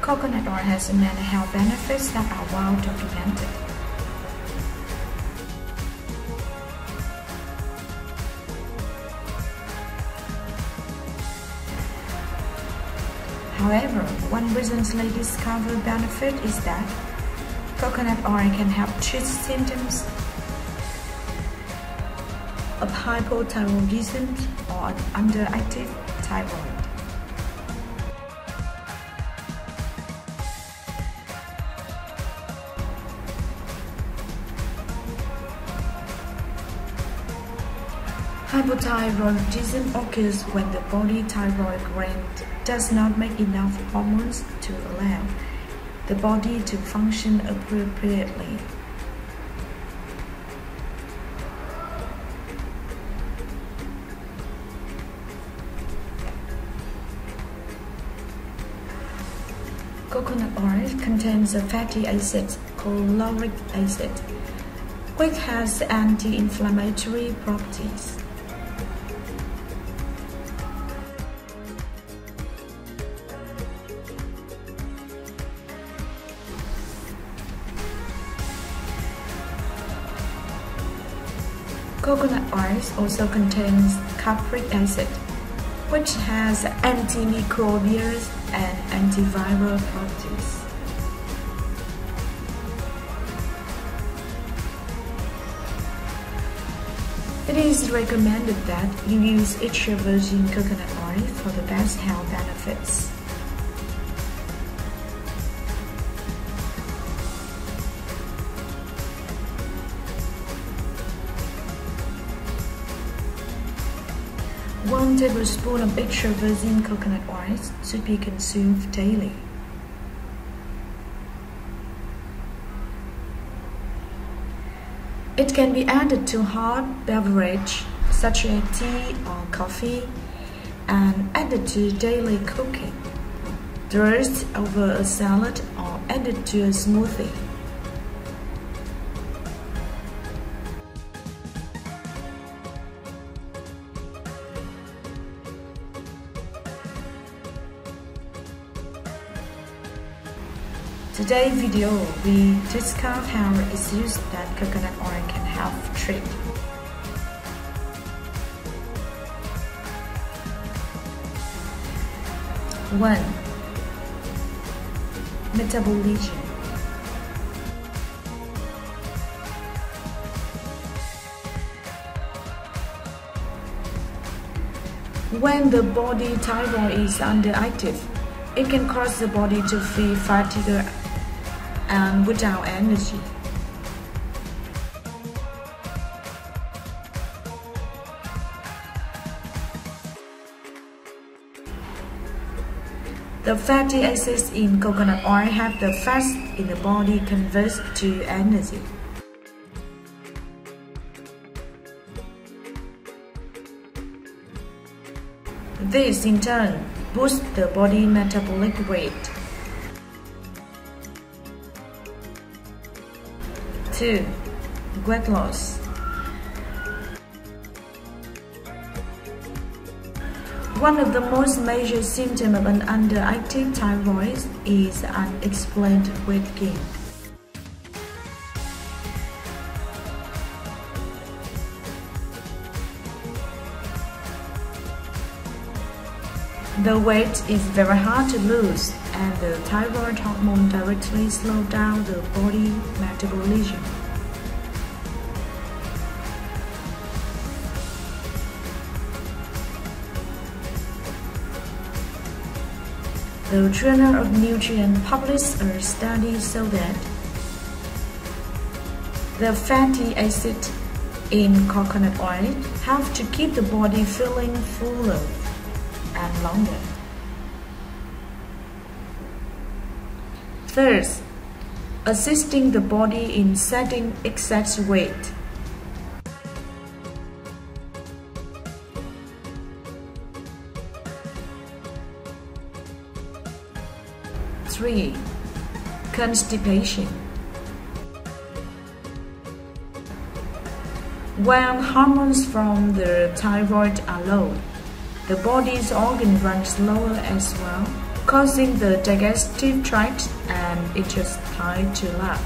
Coconut oil has many health benefits that are well documented. However, one recently discovered benefit is that coconut oil can help treat symptoms of hypothyroidism or underactive thyroid. Hypothyroidism occurs when the body thyroid gland does not make enough hormones to allow the body to function appropriately. Coconut oil contains a fatty acid called lauric acid, which has anti-inflammatory properties. Coconut oil also contains capric acid, which has antimicrobial and antiviral properties. It is recommended that you use extra virgin coconut oil for the best health benefits. One tablespoon of extra virgin coconut oil should be consumed daily. It can be added to hot beverage such as tea or coffee and added to daily cooking, dressed over a salad or added to a smoothie. Today's video, we discuss how it's used that coconut oil can help treat. One, metabolism. When the body thyroid is underactive, it can cause the body to feel fatigued and without energy. The fatty acids in coconut oil have the fats in the body convert to energy. This in turn boosts the body metabolic rate. 2. Weight loss One of the most major symptoms of an underactive thyroid is unexplained weight gain. The weight is very hard to lose and the thyroid hormone directly slows down the body metabolism. The Journal of Nutrition published a study so that the fatty acid in coconut oil have to keep the body feeling fuller and longer. Third, assisting the body in setting excess weight. Three, constipation. When hormones from the thyroid are low, the body's organ runs slower as well, causing the digestive tract and intestine to lag.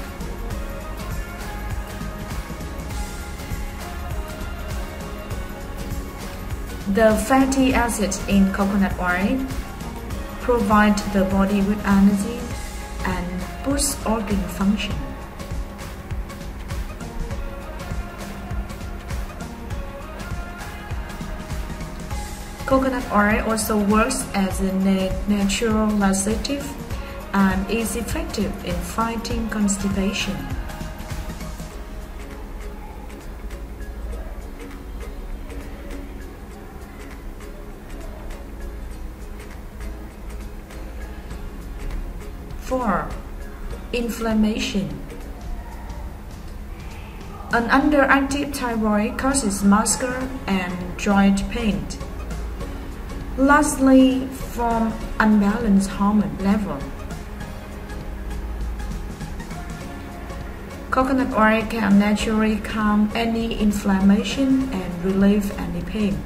The fatty acids in coconut oil provide the body with energy and boost organ function. Coconut oil also works as a natural laxative and is effective in fighting constipation. Four, inflammation. An underactive thyroid causes muscle and joint pain. Lastly, from unbalanced hormone level. Coconut oil can naturally calm any inflammation and relieve any pain.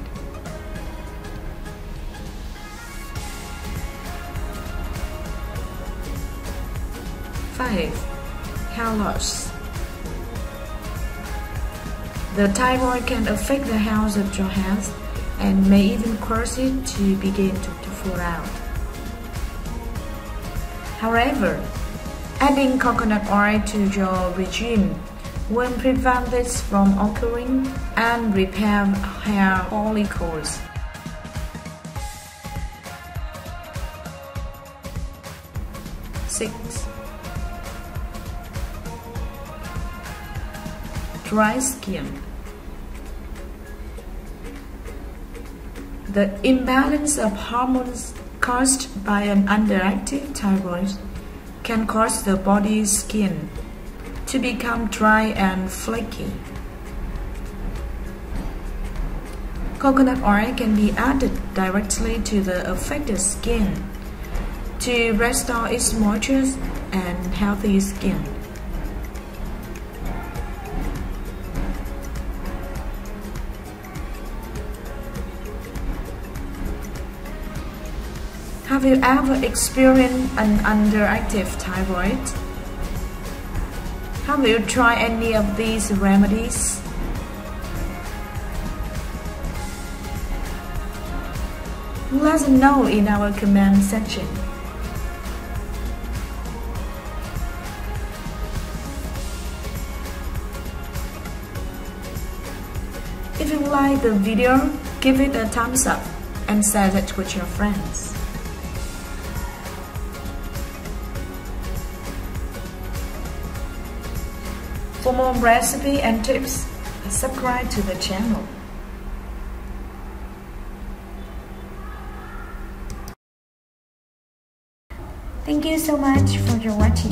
Five, hair loss. The thyroid can affect the health of your hands and may even cause it to begin to, to fall out. However, adding coconut oil to your regime will prevent this from occurring and repair hair follicles. Six. Dry skin. The imbalance of hormones caused by an underactive thyroid can cause the body's skin to become dry and flaky. Coconut oil can be added directly to the affected skin to restore its moisture and healthy skin. Have you ever experienced an underactive thyroid? Have you tried any of these remedies? Let us know in our comment section. If you like the video, give it a thumbs up and share it with your friends. For more recipe and tips, subscribe to the channel. Thank you so much for your watching.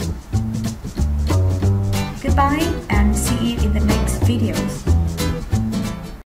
Goodbye and see you in the next videos.